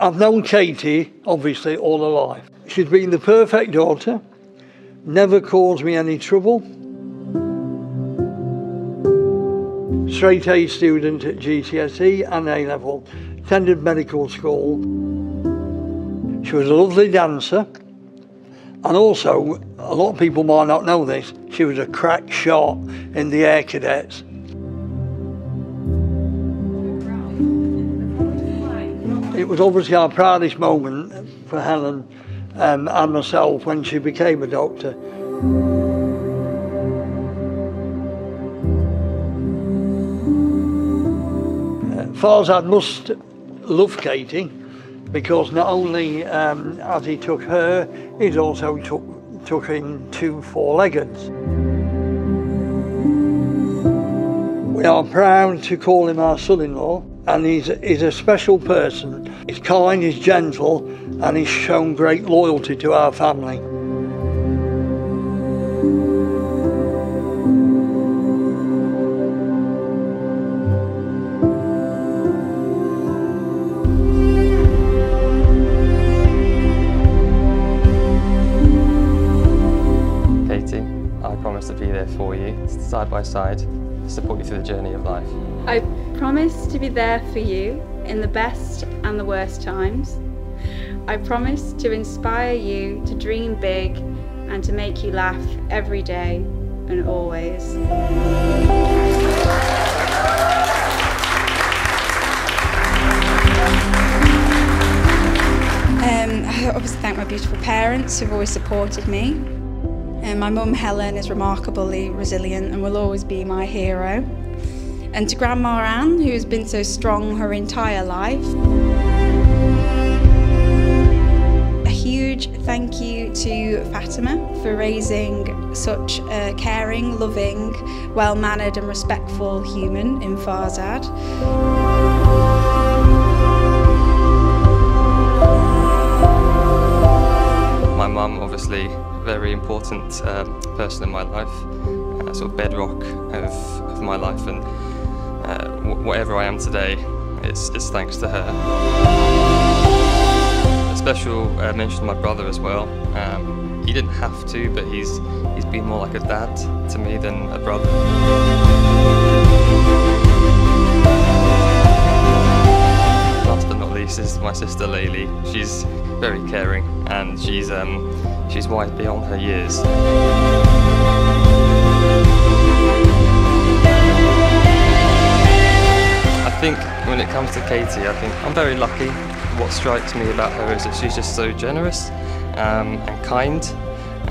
I've known Katie, obviously, all her life. She's been the perfect daughter, never caused me any trouble. Straight A student at GCSE and A level, attended medical school. She was a lovely dancer, and also, a lot of people might not know this, she was a crack shot in the Air Cadets. It was obviously our proudest moment for Helen um, and myself when she became a doctor. Uh, Farzad must love Katie because not only um, as he took her, he's also took, took in two four-leggeds. We are proud to call him our son-in-law and he's, he's a special person. He's kind, he's gentle and he's shown great loyalty to our family. Katie, I promise to be there for you, side by side, support you through the journey of life. I promise to be there for you in the best and the worst times. I promise to inspire you to dream big and to make you laugh every day and always. Um, I obviously thank my beautiful parents who've always supported me. And my mum Helen is remarkably resilient and will always be my hero. And to Grandma Anne, who has been so strong her entire life. A huge thank you to Fatima for raising such a caring, loving, well mannered, and respectful human in Farzad. Important um, person in my life, uh, sort of bedrock of, of my life, and uh, whatever I am today, it's, it's thanks to her. A special uh, mention to my brother as well. Um, he didn't have to, but he's he's been more like a dad to me than a brother. My sister Laylee. She's very caring and she's um, she's wise beyond her years. I think when it comes to Katie, I think I'm very lucky. What strikes me about her is that she's just so generous um, and kind.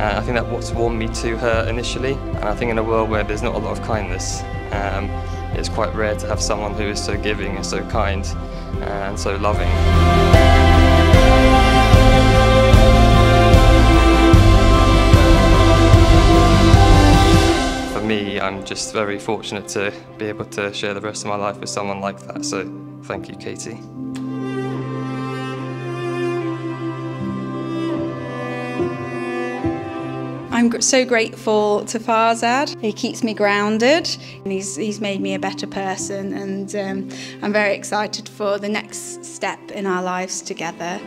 Uh, I think that's what's warmed me to her initially. And I think in a world where there's not a lot of kindness, um, it's quite rare to have someone who is so giving and so kind and so loving. For me, I'm just very fortunate to be able to share the rest of my life with someone like that. So thank you, Katie. I'm so grateful to Farzad. He keeps me grounded and he's, he's made me a better person and um, I'm very excited for the next step in our lives together.